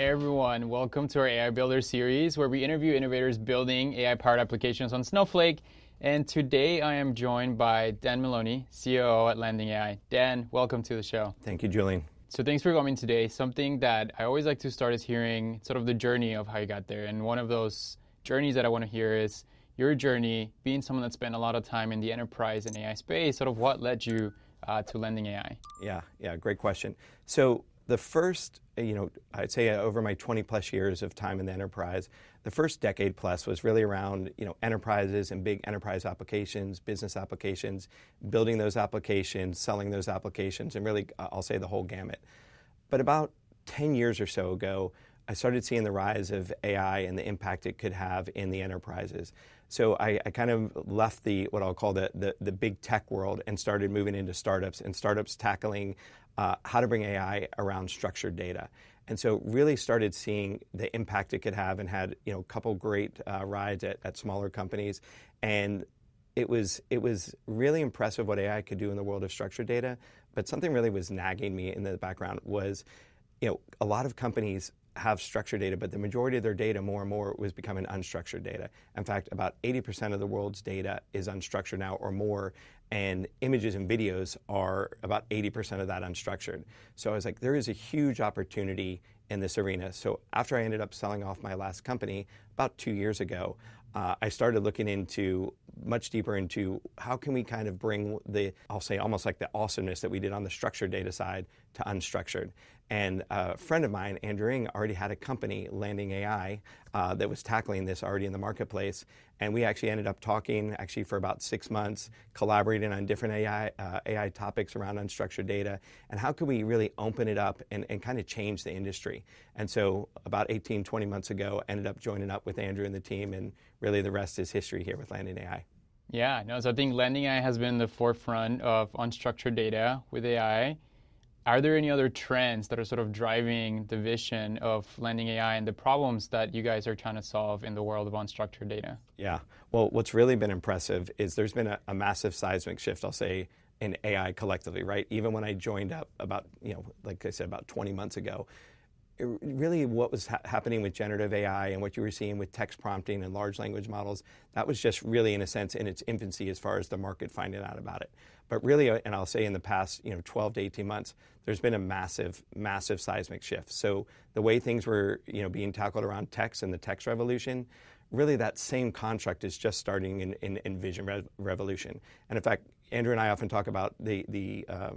Hey everyone, welcome to our AI Builder series where we interview innovators building AI powered applications on Snowflake. And today I am joined by Dan Maloney, COO at Landing AI. Dan, welcome to the show. Thank you, Julian. So thanks for coming today. Something that I always like to start is hearing sort of the journey of how you got there. And one of those journeys that I want to hear is your journey being someone that spent a lot of time in the enterprise and AI space, sort of what led you uh, to Landing AI? Yeah, yeah, great question. So the first, uh, you know, I'd say uh, over my 20 plus years of time in the enterprise, the first decade plus was really around, you know, enterprises and big enterprise applications, business applications, building those applications, selling those applications, and really, uh, I'll say the whole gamut. But about 10 years or so ago, I started seeing the rise of AI and the impact it could have in the enterprises. So I, I, kind of left the what I'll call the, the, the big tech world and started moving into startups and startups tackling uh, how to bring AI around structured data. And so really started seeing the impact it could have and had you know a couple great uh, rides at, at smaller companies. And it was it was really impressive what AI could do in the world of structured data. But something really was nagging me in the background was, you know, a lot of companies have structured data, but the majority of their data more and more was becoming unstructured data. In fact, about 80% of the world's data is unstructured now or more, and images and videos are about 80% of that unstructured. So I was like, there is a huge opportunity in this arena. So after I ended up selling off my last company about two years ago, uh, I started looking into much deeper into how can we kind of bring the, I'll say almost like the awesomeness that we did on the structured data side to unstructured. And a friend of mine, Andrew Ng, already had a company, Landing AI, uh, that was tackling this already in the marketplace. And we actually ended up talking actually for about six months, collaborating on different AI, uh, AI topics around unstructured data. And how could we really open it up and, and kind of change the industry? And so about 18, 20 months ago, ended up joining up with Andrew and the team. And really the rest is history here with Landing AI. Yeah, no, so I think Landing AI has been the forefront of unstructured data with AI. Are there any other trends that are sort of driving the vision of Landing AI and the problems that you guys are trying to solve in the world of unstructured data? Yeah. Well, what's really been impressive is there's been a, a massive seismic shift, I'll say, in AI collectively, right? Even when I joined up about, you know, like I said, about 20 months ago, really what was ha- happening with generative AI and what you were seeing with text prompting and large language models, that was just really, in a sense, in its infancy as far as the market finding out about it. But really, uh, and I'll say in the past, you know, 12 to 18 months, there's been a massive, massive seismic shift. So the way things were, you know, being tackled around text and the text revolution, really that same construct is just starting in, in, in vision re- revolution. And in fact, Andrew and I often talk about the, the uh,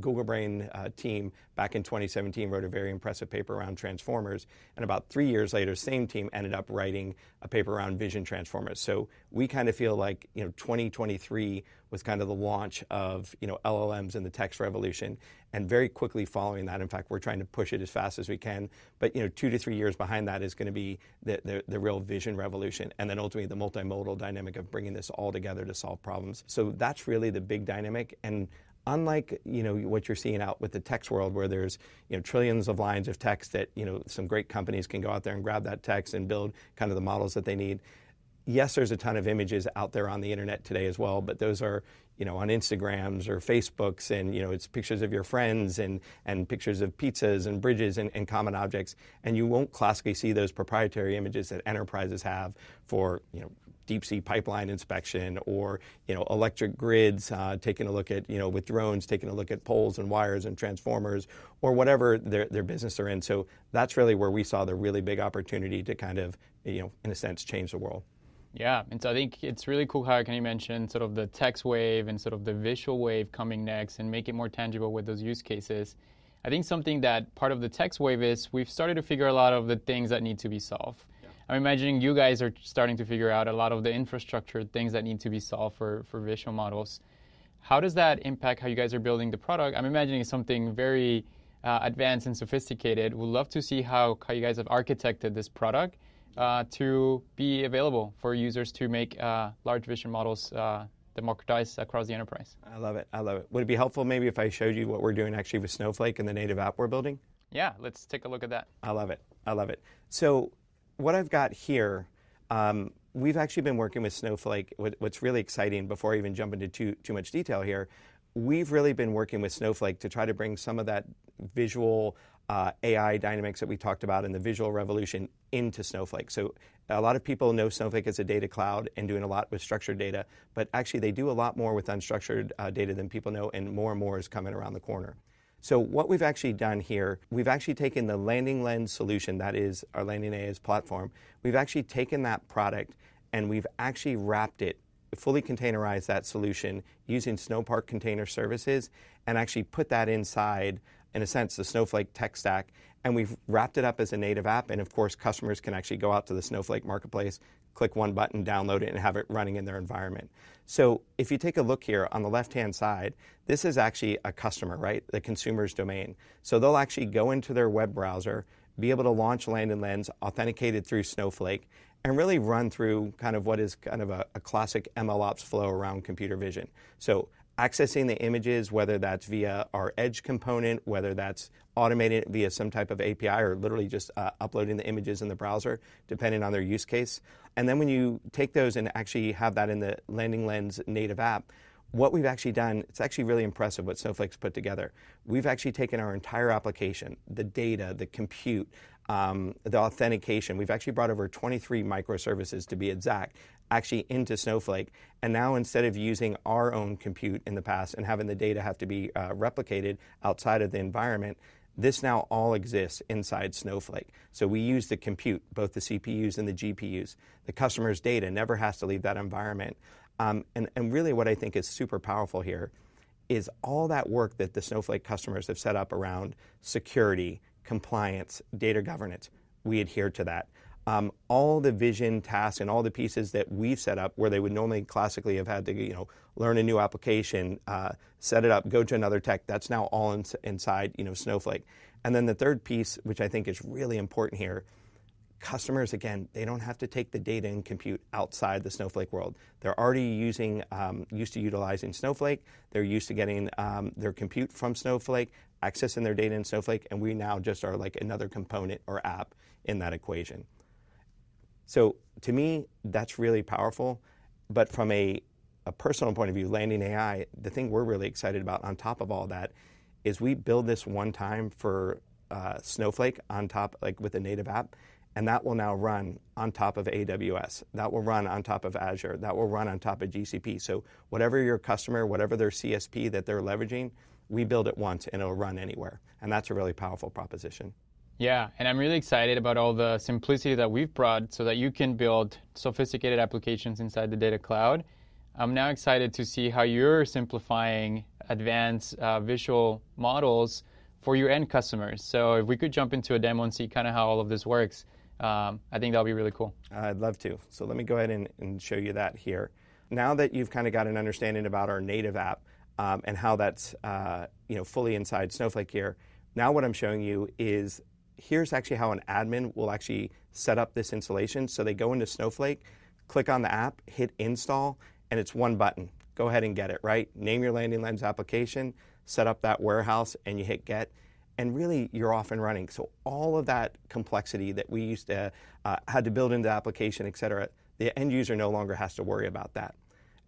Google Brain uh, team back in 2017 wrote a very impressive paper around transformers, and about three years later, same team ended up writing a paper around vision transformers. So we kind of feel like you know 2023 was kind of the launch of you know LLMs and the text revolution, and very quickly following that, in fact, we're trying to push it as fast as we can. But you know, two to three years behind that is going to be the, the, the real vision revolution, and then ultimately the multimodal dynamic of bringing this all together to solve problems. So that's really the big dynamic, and unlike you know what you're seeing out with the text world where there's you know trillions of lines of text that you know some great companies can go out there and grab that text and build kind of the models that they need. Yes there's a ton of images out there on the internet today as well but those are you know on instagrams or facebooks and you know it's pictures of your friends and and pictures of pizzas and bridges and, and common objects. And you won't classically see those proprietary images that enterprises have for you know deep sea pipeline inspection or you know electric grids, uh, taking a look at you know with drones, taking a look at poles and wires and transformers or whatever their their business are in. So that's really where we saw the really big opportunity to kind of you know in a sense change the world. Yeah, and so I think it's really cool how can you mention sort of the text wave and sort of the visual wave coming next and make it more tangible with those use cases. I think something that part of the text wave is we've started to figure a lot of the things that need to be solved. I'm imagining you guys are starting to figure out a lot of the infrastructure things that need to be solved for, for visual models. How does that impact how you guys are building the product? I'm imagining something very uh, advanced and sophisticated. We'd love to see how, how you guys have architected this product uh, to be available for users to make uh, large vision models uh, democratized across the enterprise. I love it. I love it. Would it be helpful maybe if I showed you what we're doing actually with Snowflake and the native app we're building? Yeah, let's take a look at that. I love it. I love it. So what I've got here Um, we've actually been working with Snowflake. What's really exciting, before I even jump into too, too much detail here, we've really been working with Snowflake to try to bring some of that visual uh, AI dynamics that we talked about in the visual revolution into Snowflake. So a lot of people know Snowflake as a data cloud and doing a lot with structured data, but actually they do a lot more with unstructured uh, data than people know, and more and more is coming around the corner. So what we've actually done here, we've actually taken the Landing Lens solution, that is our Landing AI's platform, we've actually taken that product and we've actually wrapped it, fully containerized that solution using Snowpark Container Services and actually put that inside, in a sense, the Snowflake tech stack. And we've wrapped it up as a native app. And of course, customers can actually go out to the Snowflake marketplace, click one button, download it, and have it running in their environment. So if you take a look here on the left hand side, this is actually a customer, right? The consumer's domain. So they'll actually go into their web browser, be able to launch Landing Lens authenticated through Snowflake, and really run through kind of what is kind of a, a classic MLOps flow around computer vision. So accessing the images, whether that's via our edge component, whether that's automated via some type of API, or literally just uh, uploading the images in the browser, depending on their use case. And then when you take those and actually have that in the Landing Lens native app, what we've actually done, it's actually really impressive what Snowflake's put together. We've actually taken our entire application, the data, the compute, um, the authentication. We've actually brought over 23 microservices to be exact, actually into Snowflake. And now instead of using our own compute in the past and having the data have to be uh, replicated outside of the environment, this now all exists inside Snowflake. So we use the compute, both the CPUs and the GPUs. The customer's data never has to leave that environment. Um, and, and really, what I think is super powerful here is all that work that the Snowflake customers have set up around security, compliance, data governance. We adhere to that. Um, all the vision tasks and all the pieces that we've set up where they would normally classically have had to you know learn a new application uh, set it up go to another tech that's now all in, inside you know snowflake and then the third piece which i think is really important here customers, again, they don't have to take the data and compute outside the Snowflake world. They're already using, um, used to utilizing Snowflake. They're used to getting um, their compute from Snowflake, accessing their data in Snowflake, and we now just are like another component or app in that equation. So to me, that's really powerful. But from a, a personal point of view, landing AI, the thing we're really excited about on top of all that is we build this one time for uh, Snowflake on top, like with a native app and that will now run on top of AWS. That will run on top of Azure. That will run on top of GCP. So whatever your customer, whatever their CSP that they're leveraging, we build it once and it'll run anywhere. And that's a really powerful proposition. Yeah, and I'm really excited about all the simplicity that we've brought so that you can build sophisticated applications inside the data cloud. I'm now excited to see how you're simplifying advanced uh, visual models for your end customers. So if we could jump into a demo and see kind of how all of this works um, I think that'll be really cool. I'd love to. So let me go ahead and, and show you that here. Now that you've kind of got an understanding about our native app um, and how that's uh, you know fully inside Snowflake here, now what I'm showing you is here's actually how an admin will actually set up this installation. So they go into Snowflake, click on the app, hit install, and it's one button. Go ahead and get it, right? Name your landing lens application, set up that warehouse, and you hit get and really you're off and running. So all of that complexity that we used to uh, had to build into the application, et cetera, the end user no longer has to worry about that.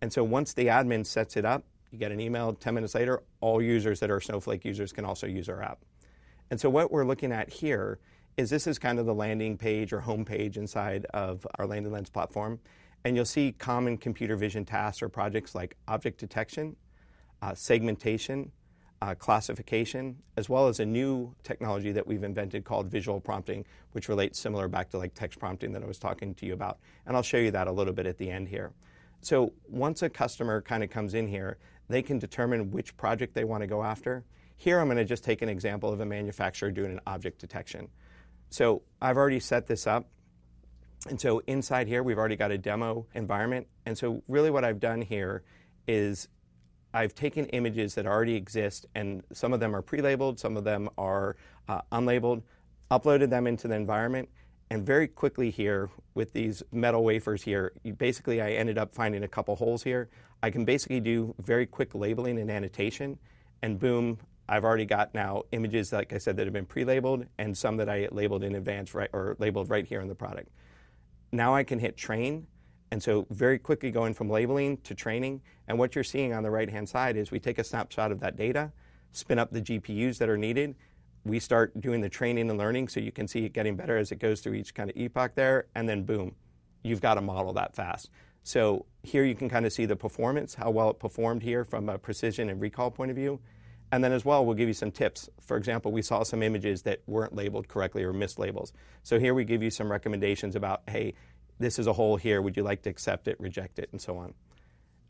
And so once the admin sets it up, you get an email 10 minutes later, all users that are Snowflake users can also use our app. And so what we're looking at here is this is kind of the landing page or home page inside of our Landing Lens platform. And you'll see common computer vision tasks or projects like object detection, uh, segmentation, uh, classification, as well as a new technology that we've invented called visual prompting, which relates similar back to like text prompting that I was talking to you about. And I'll show you that a little bit at the end here. So once a customer kind of comes in here, they can determine which project they want to go after. Here I'm going to just take an example of a manufacturer doing an object detection. So I've already set this up. And so inside here, we've already got a demo environment. And so really what I've done here is I've taken images that already exist, and some of them are pre-labeled, some of them are uh, unlabeled, uploaded them into the environment, and very quickly here with these metal wafers here, basically I ended up finding a couple holes here. I can basically do very quick labeling and annotation, and boom, I've already got now images, like I said, that have been pre-labeled, and some that I labeled in advance, right, or labeled right here in the product. Now I can hit train, and so very quickly going from labeling to training. And what you're seeing on the right-hand side is we take a snapshot of that data, spin up the GPUs that are needed. We start doing the training and learning, so you can see it getting better as it goes through each kind of epoch there, and then boom, you've got a model that fast. So here you can kind of see the performance, how well it performed here from a precision and recall point of view. And then as well, we'll give you some tips. For example, we saw some images that weren't labeled correctly or mislabels. So here we give you some recommendations about, hey, this is a hole here. Would you like to accept it, reject it, and so on.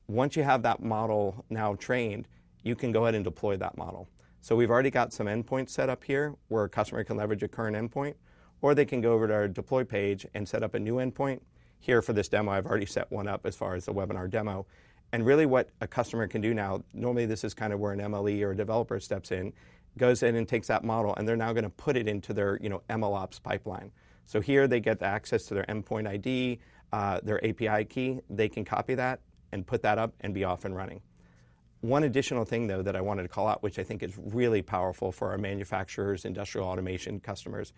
Once you have that model now trained, you can go ahead and deploy that model. So we've already got some endpoints set up here where a customer can leverage a current endpoint, or they can go over to our deploy page and set up a new endpoint. Here for this demo, I've already set one up as far as the webinar demo. And really, what a customer can do now, normally this is kind of where an MLE or a developer steps in, goes in and takes that model, and they're now going to put it into their you know MLOps pipeline. So here they get the access to their endpoint ID, uh, their API key. They can copy that and put that up and be off and running. One additional thing, though, that I wanted to call out, which I think is really powerful for our manufacturers, industrial automation customers,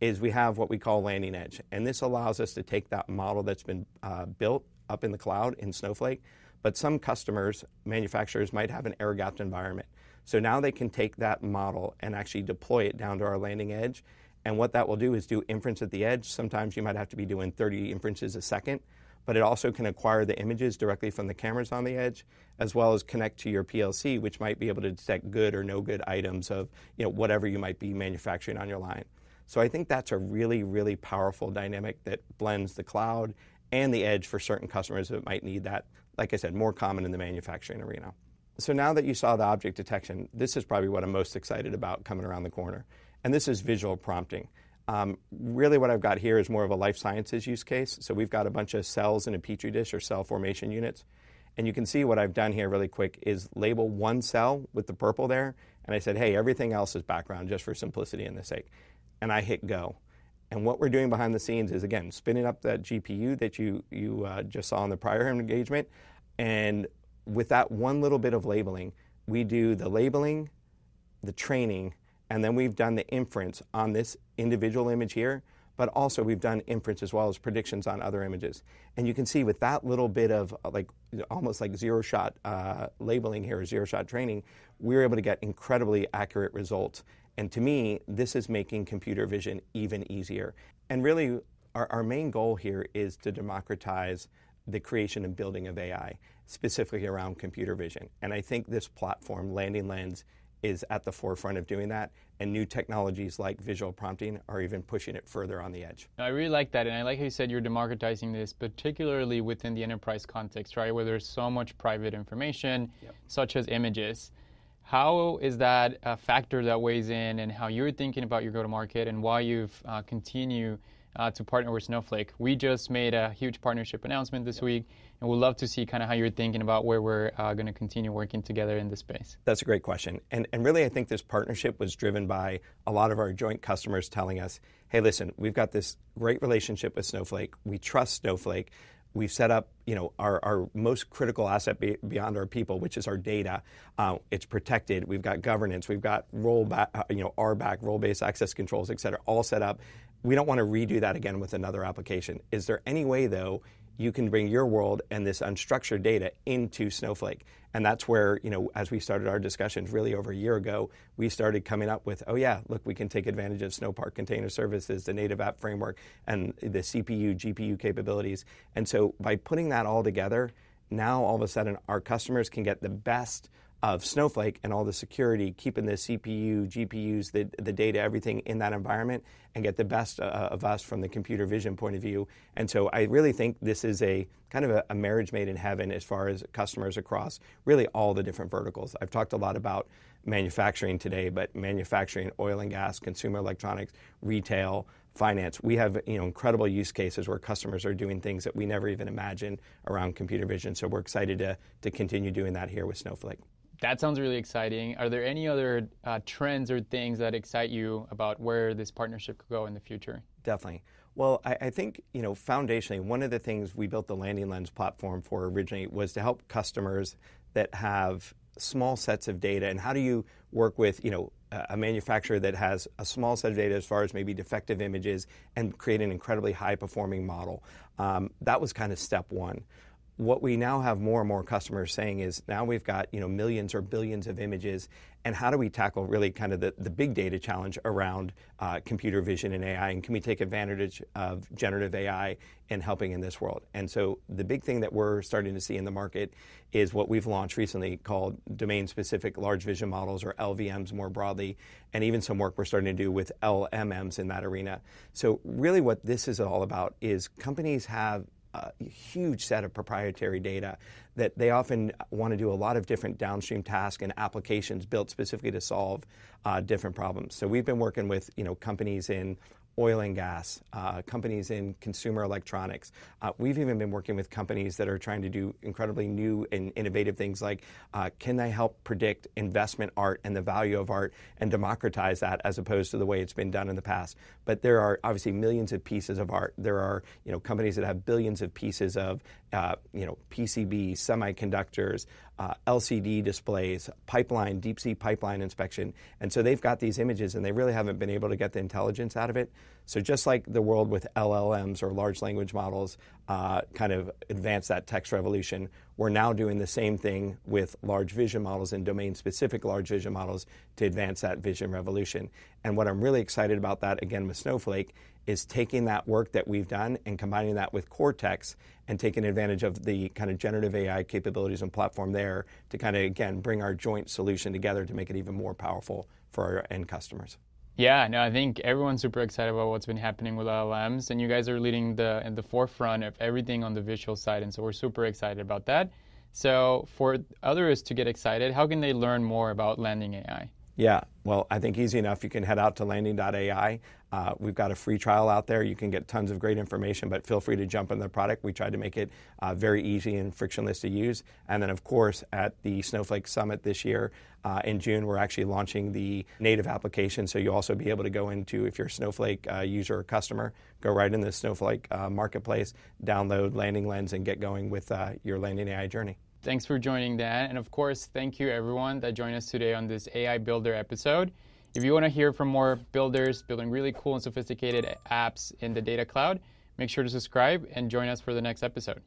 is we have what we call landing edge. And this allows us to take that model that's been uh, built up in the cloud in Snowflake, but some customers, manufacturers, might have an air gapped environment. So now they can take that model and actually deploy it down to our landing edge. And what that will do is do inference at the edge. Sometimes you might have to be doing 30 inferences a second, but it also can acquire the images directly from the cameras on the edge, as well as connect to your PLC, which might be able to detect good or no good items of you know, whatever you might be manufacturing on your line. So I think that's a really, really powerful dynamic that blends the cloud and the edge for certain customers that might need that. Like I said, more common in the manufacturing arena. So now that you saw the object detection, this is probably what I'm most excited about coming around the corner. And this is visual prompting. Um, really, what I've got here is more of a life sciences use case. So we've got a bunch of cells in a petri dish or cell formation units. And you can see what I've done here really quick is label one cell with the purple there. And I said, hey, everything else is background just for simplicity and the sake and I hit go. And what we're doing behind the scenes is, again, spinning up that GPU that you, you uh, just saw in the prior engagement. And with that one little bit of labeling, we do the labeling, the training, and then we've done the inference on this individual image here, but also we've done inference as well as predictions on other images. And you can see with that little bit of uh, like almost like zero shot uh, labeling here, zero shot training, we were able to get incredibly accurate results and to me, this is making computer vision even easier. And really, our, our main goal here is to democratize the creation and building of AI, specifically around computer vision. And I think this platform, Landing Lens, is at the forefront of doing that, and new technologies like visual prompting are even pushing it further on the edge. I really like that, and I like how you said you're democratizing this, particularly within the enterprise context, right, where there's so much private information, yep. such as images. How is that a factor that weighs in and how you're thinking about your go to market and why you've uh, continue uh, to partner with Snowflake? We just made a huge partnership announcement this week, and we'd love to see kind of how you're thinking about where we're uh, going to continue working together in this space. That's a great question. And, and really, I think this partnership was driven by a lot of our joint customers telling us, hey, listen, we've got this great relationship with Snowflake. We trust Snowflake. We've set up, you know, our, our most critical asset be, beyond our people, which is our data. Uh, it's protected. We've got governance. We've got rollback, uh, you know, RBAC, role-based access controls, et cetera, all set up. We don't want to redo that again with another application. Is there any way, though, you can bring your world and this unstructured data into Snowflake. And that's where, you know, as we started our discussions really over a year ago, we started coming up with, oh yeah, look, we can take advantage of Snowpark Container Services, the native app framework, and the CPU, GPU capabilities. And so by putting that all together, now all of a sudden our customers can get the best of Snowflake and all the security, keeping the CPU, GPUs, the, the data, everything in that environment, and get the best uh, of us from the computer vision point of view. And so I really think this is a kind of a, a, marriage made in heaven as far as customers across really all the different verticals. I've talked a lot about manufacturing today, but manufacturing, oil and gas, consumer electronics, retail, finance. We have you know incredible use cases where customers are doing things that we never even imagined around computer vision. So we're excited to, to continue doing that here with Snowflake. That sounds really exciting. Are there any other uh, trends or things that excite you about where this partnership could go in the future? Definitely. Well, I, I, think you know foundationally, one of the things we built the Landing Lens platform for originally was to help customers that have small sets of data, and how do you work with you know a manufacturer that has a small set of data as far as maybe defective images and create an incredibly high performing model. Um, that was kind of step one what we now have more and more customers saying is now we've got you know millions or billions of images. And how do we tackle really kind of the, the big data challenge around uh, computer vision and AI and can we take advantage of generative AI in helping in this world? And so the big thing that we're starting to see in the market is what we've launched recently called domain specific large vision models or LVMs more broadly and even some work we're starting to do with LMMs in that arena. So really what this is all about is companies have a huge set of proprietary data that they often want to do a lot of different downstream tasks and applications built specifically to solve uh, different problems. So we've been working with you know companies in oil and gas, uh, companies in consumer electronics. Uh, we've even been working with companies that are trying to do incredibly new and innovative things like uh, can they help predict investment art and the value of art and democratize that as opposed to the way it's been done in the past. But there are obviously millions of pieces of art. There are you know companies that have billions of pieces of uh, you know PCB, semiconductors, uh, LCD displays, pipeline, deep sea pipeline inspection. And so they've got these images and they really haven't been able to get the intelligence out of it. So just like the world with LLMs or large language models uh, kind of advanced that text revolution, we're now doing the same thing with large vision models and domain specific large vision models to advance that vision revolution. And what I'm really excited about that again with Snowflake is taking that work that we've done and combining that with Cortex and taking advantage of the kind of generative AI capabilities and platform there to kind of, again, bring our joint solution together to make it even more powerful for our end customers. Yeah, no, I think everyone's super excited about what's been happening with LLMs, and you guys are leading the in the forefront of everything on the visual side, and so we're super excited about that. So, for others to get excited, how can they learn more about Landing AI? Yeah, well, I think easy enough. You can head out to landing.ai. Uh, we've got a free trial out there. You can get tons of great information, but feel free to jump in the product. We tried to make it uh, very easy and frictionless to use. And then, of course, at the Snowflake Summit this year uh, in June, we're actually launching the native application. So you'll also be able to go into, if you're a Snowflake uh, user or customer, go right in the Snowflake uh, marketplace, download Landing Lens, and get going with uh, your Landing AI journey. Thanks for joining, Dan. And of course, thank you everyone that joined us today on this AI Builder episode. If you want to hear from more builders building really cool and sophisticated apps in the data cloud, make sure to subscribe and join us for the next episode.